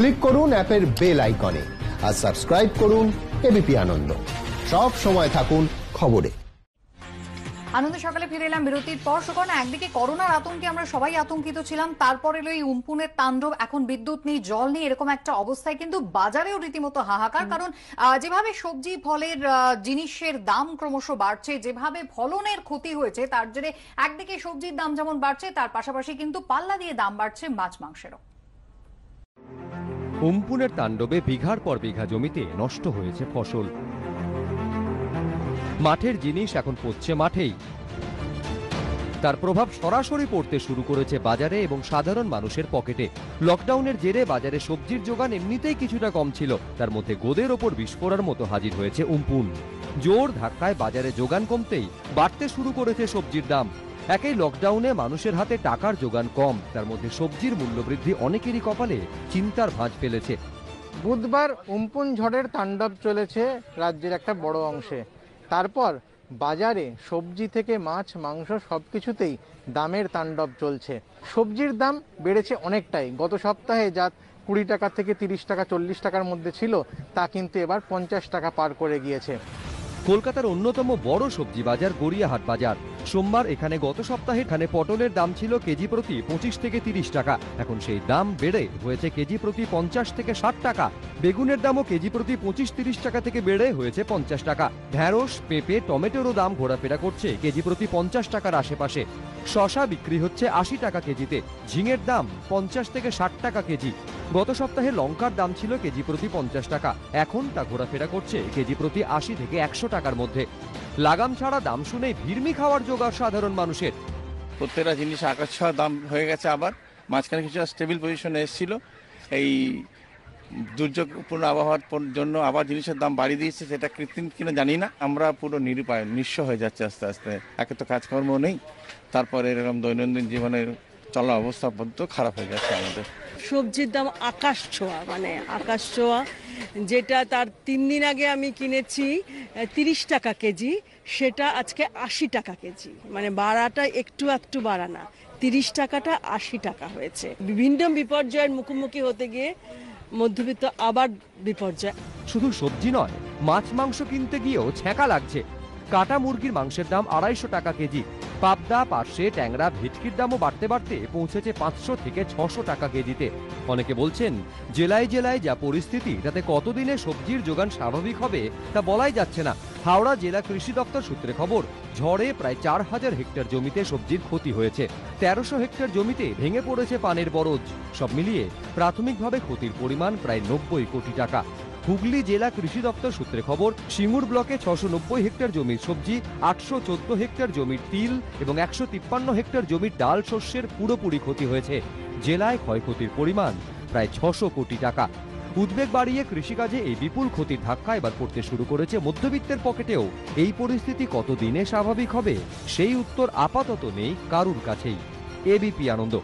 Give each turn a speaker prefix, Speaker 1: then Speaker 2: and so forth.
Speaker 1: Click করুন অ্যাপের bell আইকনে আর সাবস্ক্রাইব করুন এবিপি আনন্দ। সব সময় থাকুন খবরে।
Speaker 2: আনন্দ সকালে ফিরে এলাম বিরতির পর। সুকর্ণা একদিকে করোনার আতঙ্কে আমরা সবাই আতঙ্কিত ছিলাম তারপর এলো এই উম্পুনের তাণ্ডব। এখন বিদ্যুৎ নেই জল নেই এরকম একটা অবস্থায় কিন্তু বাজারেও রীতিমতো হাহাকার। কারণ আহ, যেভাবে সবজি ফলের আহ, জিনিসের দাম ক্রমশ বাড়ছে যেভাবে ফলনের ক্ষতি হয়েছে তার জেরে একদিকে সবজির দাম যেমন বাড়ছে তার পাশাপাশি কিন্তু পাল্লা দিয়ে দাম বাড়ছে মাছ মাংসেরও।
Speaker 3: উম্পুনের তাণ্ডবে বিঘার পর বিঘা জমিতে নষ্ট হয়েছে ফসল। মাঠের জিনিস এখন পড়ছে মাঠেই। তার প্রভাব সরাসরি পড়তে শুরু করেছে বাজারে এবং সাধারণ মানুষের পকেটে। লকডাউনের জেরে বাজারে সবজির যোগান এমনিতেই কিছুটা কম ছিল। তার মধ্যে গোদের ওপর বিস্ফোরার মতো হাজির হয়েছে উম্পুন জোর ধাক্কায় বাজারে যোগান কমতেই বাড়তে শুরু করেছে সবজির দাম। একই লকডাউনে মানুষের হাতে টাকার যোগান কম। তার মধ্যে সবজির মূল্যবৃদ্ধি অনেকেরই কপালে চিন্তার ভাঁজ ফেলেছে।
Speaker 4: বুধবার উম্পুন ঝড়ের তাণ্ডব চলেছে রাজ্যের একটা বড় অংশে। তারপর বাজারে সবজি থেকে মাছ মাংস সব কিছুতেই দামের তাণ্ডব চলছে। সবজির দাম বেড়েছে অনেকটাই। গত সপ্তাহে যা কুড়ি টাকা থেকে তিরিশ টাকা চল্লিশ টাকার মধ্যে ছিল তা কিন্তু এবার পঞ্চাশ টাকা পার করে গিয়েছে।
Speaker 3: কলকাতার অন্যতম বড় সবজি বাজার গড়িয়াহাট বাজার। সোমবার এখানে গত সপ্তাহে এখানে পটলের দাম ছিল কেজি প্রতি পঁচিশ থেকে তিরিশ টাকা। এখন সেই দাম বেড়ে হয়েছে কেজি প্রতি পঞ্চাশ থেকে ষাট টাকা। বেগুনের দামও কেজি প্রতি পঁচিশ তিরিশ টাকা থেকে বেড়ে হয়েছে পঞ্চাশ টাকা। ঢ্যাঁড়স, পেঁপে, টমেটোরও দাম ঘোরাফেরা করছে কেজি প্রতি পঞ্চাশ টাকার আশেপাশে। শশা বিক্রি হচ্ছে আশি টাকা কেজিতে। ঝিঙের দাম পঞ্চাশ থেকে ষাট টাকা কেজি। গত সপ্তাহে লঙ্কার দাম ছিল কেজি প্রতি পঞ্চাশ টাকা। এখন তা ঘোরাফেরা করছে কেজি প্রতি আশি থেকে একশো টাকার মধ্যে। লাগাম ছাড়া দাম শুনে ভিড়মি খাওয়ার জোগাড় সাধারণ মানুষের।
Speaker 5: প্রত্যেকটা জিনিস আকাশ ছোঁয়া দাম হয়ে গেছে আবার। মাঝখানে কিছুটা স্টেবিল পজিশনে এসেছিল। এই দুর্যোগপূর্ণ আবহাওয়ার জন্য আবার জিনিসের দাম বাড়িয়ে দিয়েছে, সেটা কৃত্রিম কিনা জানি না। আমরা পুরো নিরুপায়, নিঃস্ব হয়ে যাচ্ছে আস্তে আস্তে। একে তো কাজকর্ম নেই, তারপরে এরকম দৈনন্দিন জীবনের চলা অবস্থা পর্যন্ত খারাপ হয়ে যাচ্ছে আমাদের।
Speaker 6: সবজির দাম আকাশ ছোঁয়া মানে আকাশ ছোঁয়া, যেটা তার তিন দিন আগে আমি কিনেছি তিরিশ টাকা কেজি, সেটা আজকে আশি টাকা কেজি। মানে বাড়াটা একটু একটু বাড়া না তিরিশ টাকাটা আশি টাকা হয়েছে। বিভিন্ন বিপর্যয়ের মুখোমুখি হতে গিয়ে মধ্যবিত্ত আবার বিপর্যয়।
Speaker 3: শুধু সবজি নয়, মাছ, মাংস কিনতে গিয়েও ছ্যাঁকা লাগছে। কাটা মুরগির মাংসের দাম আড়াইশো টাকা কেজি। পাবদা, পার্শে, ট্যাংরা, ভেটকির দামও বাড়তে বাড়তে পৌঁছেছে পাঁচশো থেকে ছশো টাকা কেজিতে। অনেকে বলছেন, জেলায় জেলায় যা পরিস্থিতি, তাতে কতদিনে সবজির যোগান স্বাভাবিক হবে তা বলাই যাচ্ছে না। হাওড়া জেলা কৃষি দপ্তর সূত্রে খবর, ঝড়ে প্রায় চার হাজার হেক্টর জমিতে সবজির ক্ষতি হয়েছে। তেরোশো হেক্টর জমিতে ভেঙে পড়েছে পানের বরজ। সব মিলিয়ে প্রাথমিকভাবে ক্ষতির পরিমাণ প্রায় নব্বই কোটি টাকা। হুগলি জেলা কৃষি দপ্তর সূত্রে খবর, সিঙ্গুর ব্লকে ছশো নব্বই হেক্টর জমির সবজি, আটশো চোদ্দ হেক্টর জমির তিল এবং একশো তিপ্পান্ন হেক্টর জমির ডাল শস্যের পুরোপুরি ক্ষতি হয়েছে। জেলায় ক্ষয়ক্ষতির পরিমাণ প্রায় ছশো কোটি টাকা। উদ্বেগ বাড়িয়ে কৃষিকাজে এই বিপুল ক্ষতির ধাক্কা এবার পড়তে শুরু করেছে মধ্যবিত্তের পকেটেও। এই পরিস্থিতি কতদিনে স্বাভাবিক হবে? সেই উত্তর আপাতত নেই কারুর কাছেই। এবিপি আনন্দ।